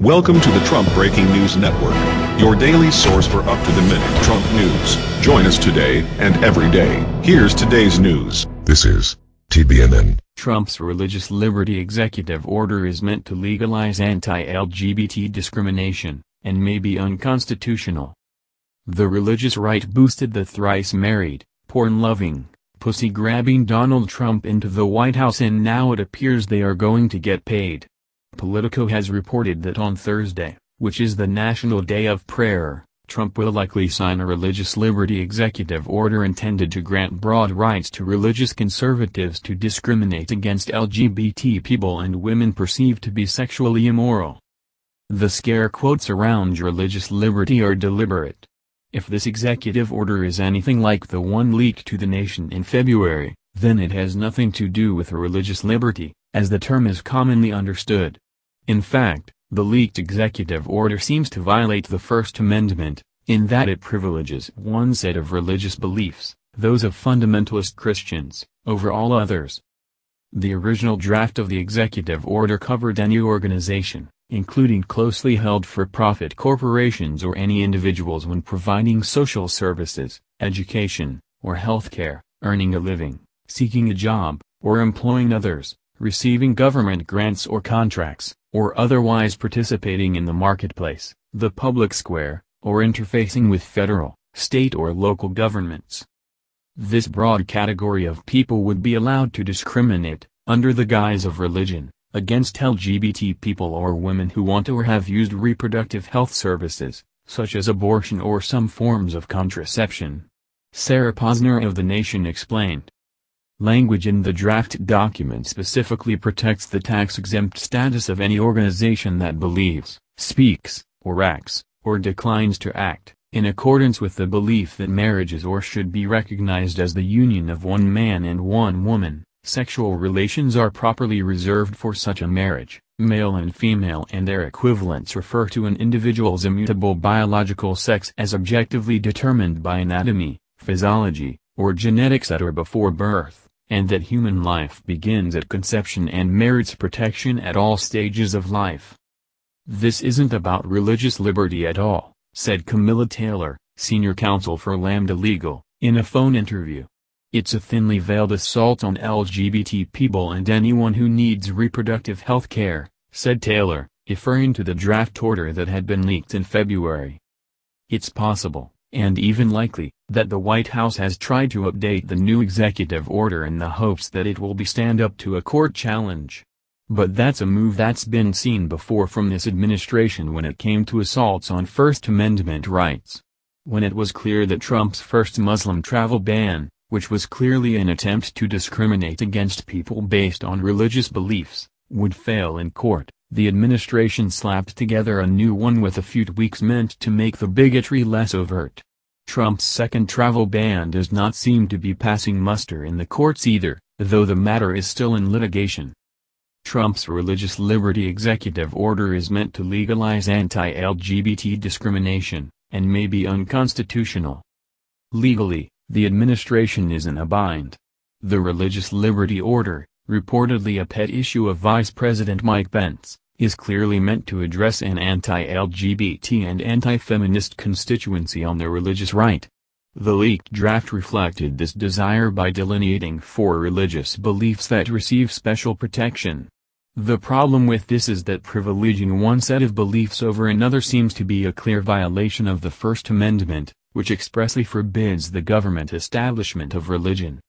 Welcome to the Trump Breaking News Network, your daily source for up-to-the-minute Trump news. Join us today and every day. Here's today's news. This is TBNN. Trump's religious liberty executive order is meant to legalize anti-LGBT discrimination, and may be unconstitutional. The religious right boosted the thrice-married, porn-loving, pussy-grabbing Donald Trump into the White House and now it appears they are going to get paid. Politico has reported that on Thursday, which is the National Day of Prayer, Trump will likely sign a religious liberty executive order intended to grant broad rights to religious conservatives to discriminate against LGBT people and women perceived to be sexually immoral. The scare quotes around religious liberty are deliberate. If this executive order is anything like the one leaked to The Nation in February, then it has nothing to do with religious liberty, as the term is commonly understood. In fact, the leaked executive order seems to violate the First Amendment, in that it privileges one set of religious beliefs, those of fundamentalist Christians, over all others. The original draft of the executive order covered any organization, including closely held for-profit corporations or any individuals when providing social services, education, or healthcare, earning a living, seeking a job, or employing others, receiving government grants or contracts, or otherwise participating in the marketplace, the public square, or interfacing with federal, state or local governments. This broad category of people would be allowed to discriminate, under the guise of religion, against LGBT people or women who want or have used reproductive health services, such as abortion or some forms of contraception. Sarah Posner of The Nation explained. Language in the draft document specifically protects the tax-exempt status of any organization that believes, speaks, or acts, or declines to act, in accordance with the belief that marriage is or should be recognized as the union of one man and one woman. Sexual relations are properly reserved for such a marriage. Male and female and their equivalents refer to an individual's immutable biological sex as objectively determined by anatomy, physiology, or genetics at or before birth and that human life begins at conception and merits protection at all stages of life. This isn't about religious liberty at all, said Camilla Taylor, senior counsel for Lambda Legal, in a phone interview. It's a thinly veiled assault on LGBT people and anyone who needs reproductive health care, said Taylor, referring to the draft order that had been leaked in February. It's possible, and even likely, that the White House has tried to update the new executive order in the hopes that it will be stand up to a court challenge. But that's a move that's been seen before from this administration when it came to assaults on First Amendment rights. When it was clear that Trump's first Muslim travel ban, which was clearly an attempt to discriminate against people based on religious beliefs, would fail in court, the administration slapped together a new one with a few tweaks meant to make the bigotry less overt. Trump's second travel ban does not seem to be passing muster in the courts either, though the matter is still in litigation. Trump's religious liberty executive order is meant to legalize anti-LGBT discrimination, and may be unconstitutional. Legally, the administration is in a bind. The religious liberty order, reportedly a pet issue of Vice President Mike Pence, is clearly meant to address an anti-LGBT and anti-feminist constituency on the religious right. The leaked draft reflected this desire by delineating four religious beliefs that receive special protection. The problem with this is that privileging one set of beliefs over another seems to be a clear violation of the First Amendment, which expressly forbids the government establishment of religion.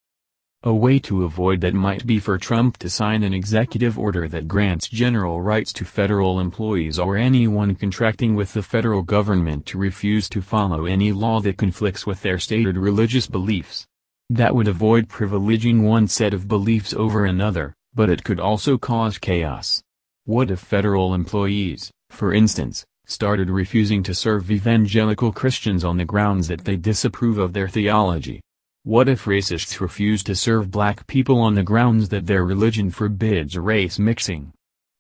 A way to avoid that might be for Trump to sign an executive order that grants general rights to federal employees or anyone contracting with the federal government to refuse to follow any law that conflicts with their stated religious beliefs. That would avoid privileging one set of beliefs over another, but it could also cause chaos. What if federal employees, for instance, started refusing to serve evangelical Christians on the grounds that they disapprove of their theology? What if racists refuse to serve black people on the grounds that their religion forbids race mixing?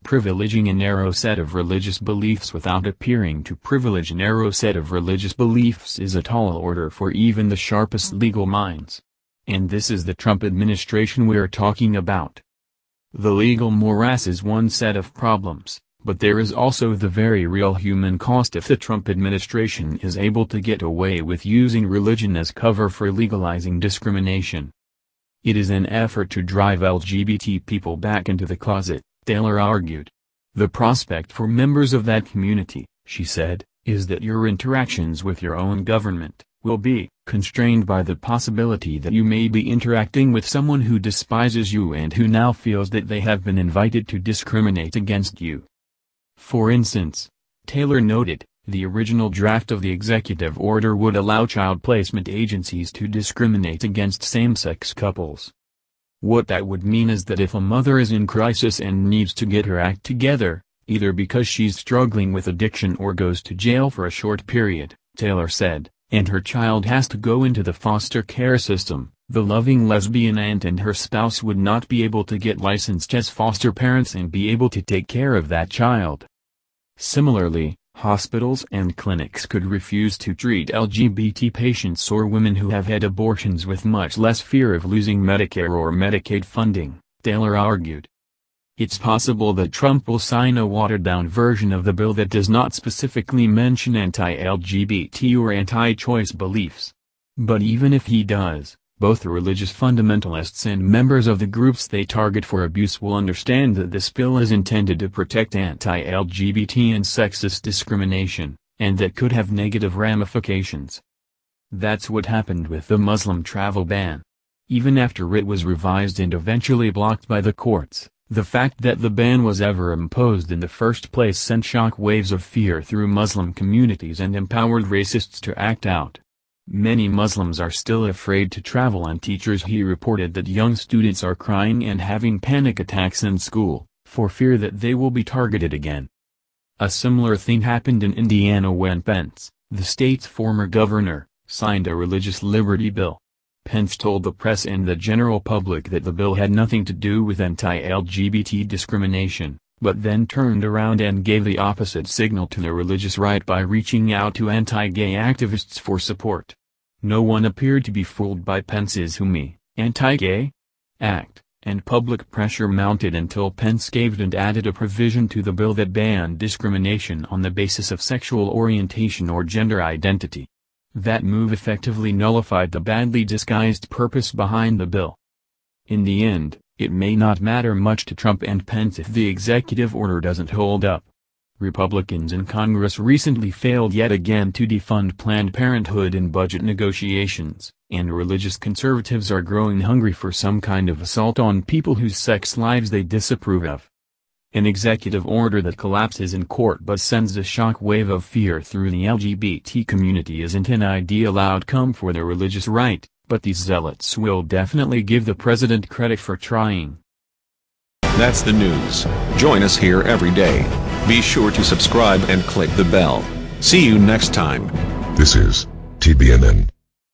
Privileging a narrow set of religious beliefs without appearing to privilege a narrow set of religious beliefs is a tall order for even the sharpest legal minds. And this is the Trump administration we're talking about. The legal morass is one set of problems, but there is also the very real human cost if the Trump administration is able to get away with using religion as cover for legalizing discrimination. It is an effort to drive LGBT people back into the closet, Taylor argued. The prospect for members of that community, she said, is that your interactions with your own government will be constrained by the possibility that you may be interacting with someone who despises you and who now feels that they have been invited to discriminate against you. For instance, Taylor noted, the original draft of the executive order would allow child placement agencies to discriminate against same-sex couples. What that would mean is that if a mother is in crisis and needs to get her act together, either because she's struggling with addiction or goes to jail for a short period, Taylor said, and her child has to go into the foster care system, the loving lesbian aunt and her spouse would not be able to get licensed as foster parents and be able to take care of that child. Similarly, hospitals and clinics could refuse to treat LGBT patients or women who have had abortions with much less fear of losing Medicare or Medicaid funding, Taylor argued. It's possible that Trump will sign a watered-down version of the bill that does not specifically mention anti-LGBT or anti-choice beliefs. But even if he does, both the religious fundamentalists and members of the groups they target for abuse will understand that this bill is intended to protect anti-LGBT and sexist discrimination, and that could have negative ramifications. That's what happened with the Muslim travel ban. Even after it was revised and eventually blocked by the courts, the fact that the ban was ever imposed in the first place sent shock waves of fear through Muslim communities and empowered racists to act out. Many Muslims are still afraid to travel and teachers he reported that young students are crying and having panic attacks in school, for fear that they will be targeted again. A similar thing happened in Indiana when Pence, the state's former governor, signed a religious liberty bill. Pence told the press and the general public that the bill had nothing to do with anti-LGBT discrimination, but then turned around and gave the opposite signal to the religious right by reaching out to anti-gay activists for support. No one appeared to be fooled by Pence's me, anti-gay act, and public pressure mounted until Pence caved and added a provision to the bill that banned discrimination on the basis of sexual orientation or gender identity. That move effectively nullified the badly disguised purpose behind the bill. In the end, it may not matter much to Trump and Pence if the executive order doesn't hold up. Republicans in Congress recently failed yet again to defund Planned Parenthood in budget negotiations, and religious conservatives are growing hungry for some kind of assault on people whose sex lives they disapprove of. An executive order that collapses in court but sends a shock wave of fear through the LGBT community isn't an ideal outcome for the religious right, but these zealots will definitely give the president credit for trying. That's the news. Join us here every day. Be sure to subscribe and click the bell. See you next time. This is TBNN.